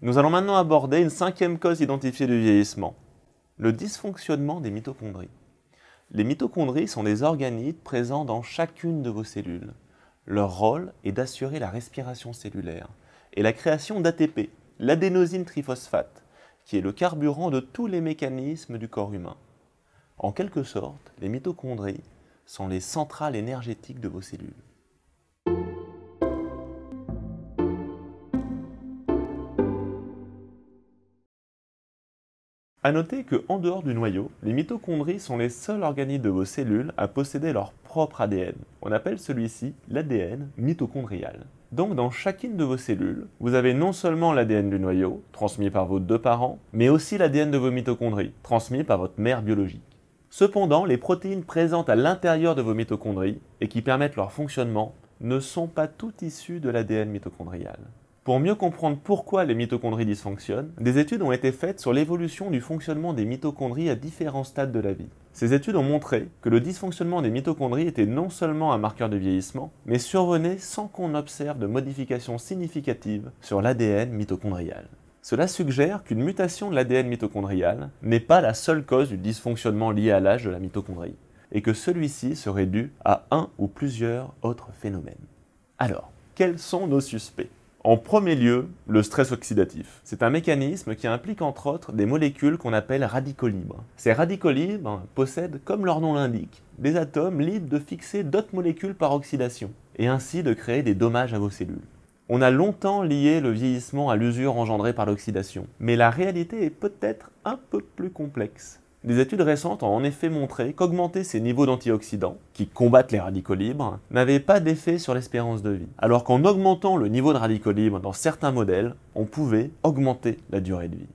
Nous allons maintenant aborder une cinquième cause identifiée du vieillissement, le dysfonctionnement des mitochondries. Les mitochondries sont des organites présents dans chacune de vos cellules. Leur rôle est d'assurer la respiration cellulaire et la création d'ATP, l'adénosine triphosphate, qui est le carburant de tous les mécanismes du corps humain. En quelque sorte, les mitochondries sont les centrales énergétiques de vos cellules. A noter qu'en dehors du noyau, les mitochondries sont les seuls organites de vos cellules à posséder leur propre ADN. On appelle celui-ci l'ADN mitochondrial. Donc dans chacune de vos cellules, vous avez non seulement l'ADN du noyau, transmis par vos deux parents, mais aussi l'ADN de vos mitochondries, transmis par votre mère biologique. Cependant, les protéines présentes à l'intérieur de vos mitochondries et qui permettent leur fonctionnement ne sont pas toutes issues de l'ADN mitochondrial. Pour mieux comprendre pourquoi les mitochondries dysfonctionnent, des études ont été faites sur l'évolution du fonctionnement des mitochondries à différents stades de la vie. Ces études ont montré que le dysfonctionnement des mitochondries était non seulement un marqueur de vieillissement, mais survenait sans qu'on observe de modifications significatives sur l'ADN mitochondrial. Cela suggère qu'une mutation de l'ADN mitochondrial n'est pas la seule cause du dysfonctionnement lié à l'âge de la mitochondrie, et que celui-ci serait dû à un ou plusieurs autres phénomènes. Alors, quels sont nos suspects? En premier lieu, le stress oxydatif. C'est un mécanisme qui implique entre autres des molécules qu'on appelle radicaux libres. Ces radicaux libres possèdent, comme leur nom l'indique, des atomes libres de fixer d'autres molécules par oxydation, et ainsi de créer des dommages à vos cellules. On a longtemps lié le vieillissement à l'usure engendrée par l'oxydation, mais la réalité est peut-être un peu plus complexe. Des études récentes ont en effet montré qu'augmenter ces niveaux d'antioxydants, qui combattent les radicaux libres, n'avait pas d'effet sur l'espérance de vie. Alors qu'en augmentant le niveau de radicaux libres dans certains modèles, on pouvait augmenter la durée de vie.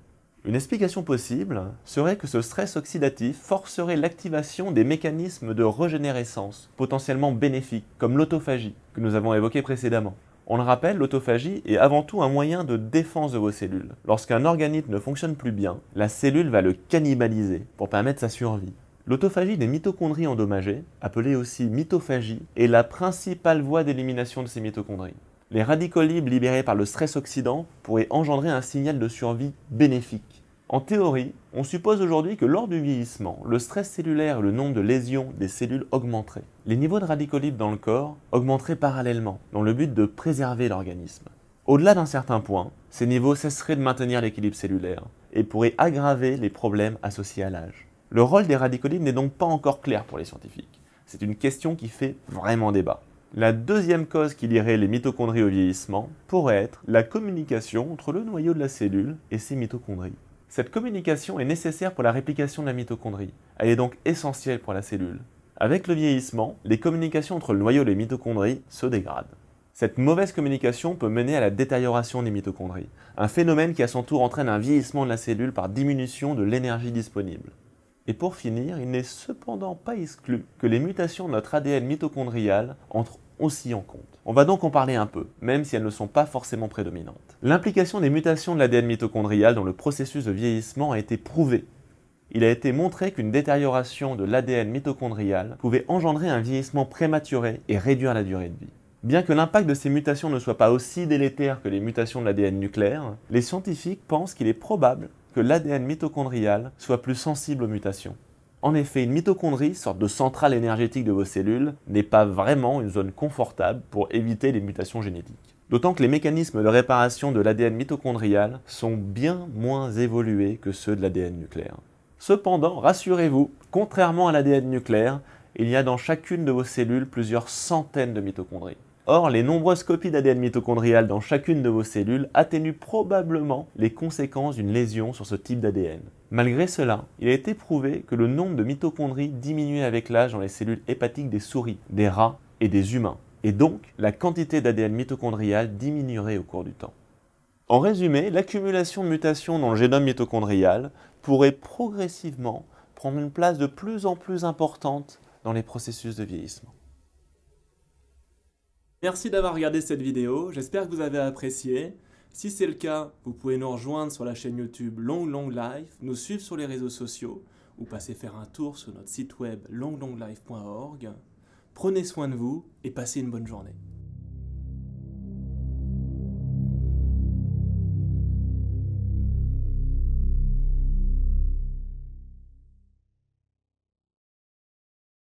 Une explication possible serait que ce stress oxydatif forcerait l'activation des mécanismes de régénérescence potentiellement bénéfiques, comme l'autophagie, que nous avons évoqué précédemment. On le rappelle, l'autophagie est avant tout un moyen de défense de vos cellules. Lorsqu'un organisme ne fonctionne plus bien, la cellule va le cannibaliser pour permettre sa survie. L'autophagie des mitochondries endommagées, appelée aussi mitophagie, est la principale voie d'élimination de ces mitochondries. Les radicaux libérés par le stress oxydant pourraient engendrer un signal de survie bénéfique. En théorie, on suppose aujourd'hui que lors du vieillissement, le stress cellulaire et le nombre de lésions des cellules augmenteraient. Les niveaux de radicaux dans le corps augmenteraient parallèlement, dans le but de préserver l'organisme. Au-delà d'un certain point, ces niveaux cesseraient de maintenir l'équilibre cellulaire et pourraient aggraver les problèmes associés à l'âge. Le rôle des radicaux n'est donc pas encore clair pour les scientifiques. C'est une question qui fait vraiment débat. La deuxième cause qui lierait les mitochondries au vieillissement pourrait être la communication entre le noyau de la cellule et ses mitochondries. Cette communication est nécessaire pour la réplication de la mitochondrie. Elle est donc essentielle pour la cellule. Avec le vieillissement, les communications entre le noyau et les mitochondries se dégradent. Cette mauvaise communication peut mener à la détérioration des mitochondries, un phénomène qui à son tour entraîne un vieillissement de la cellule par diminution de l'énergie disponible. Et pour finir, il n'est cependant pas exclu que les mutations de notre ADN mitochondrial entrent aussi en compte. On va donc en parler un peu, même si elles ne sont pas forcément prédominantes. L'implication des mutations de l'ADN mitochondrial dans le processus de vieillissement a été prouvée. Il a été montré qu'une détérioration de l'ADN mitochondrial pouvait engendrer un vieillissement prématuré et réduire la durée de vie. Bien que l'impact de ces mutations ne soit pas aussi délétère que les mutations de l'ADN nucléaire, les scientifiques pensent qu'il est probable que l'ADN mitochondrial soit plus sensible aux mutations. En effet, une mitochondrie, sorte de centrale énergétique de vos cellules, n'est pas vraiment une zone confortable pour éviter les mutations génétiques. D'autant que les mécanismes de réparation de l'ADN mitochondrial sont bien moins évolués que ceux de l'ADN nucléaire. Cependant, rassurez-vous, contrairement à l'ADN nucléaire, il y a dans chacune de vos cellules plusieurs centaines de mitochondries. Or, les nombreuses copies d'ADN mitochondrial dans chacune de vos cellules atténuent probablement les conséquences d'une lésion sur ce type d'ADN. Malgré cela, il a été prouvé que le nombre de mitochondries diminuait avec l'âge dans les cellules hépatiques des souris, des rats et des humains, et donc la quantité d'ADN mitochondrial diminuerait au cours du temps. En résumé, l'accumulation de mutations dans le génome mitochondrial pourrait progressivement prendre une place de plus en plus importante dans les processus de vieillissement. Merci d'avoir regardé cette vidéo, j'espère que vous avez apprécié. Si c'est le cas, vous pouvez nous rejoindre sur la chaîne YouTube Long Long Life, nous suivre sur les réseaux sociaux ou passer faire un tour sur notre site web longlonglife.org. Prenez soin de vous et passez une bonne journée.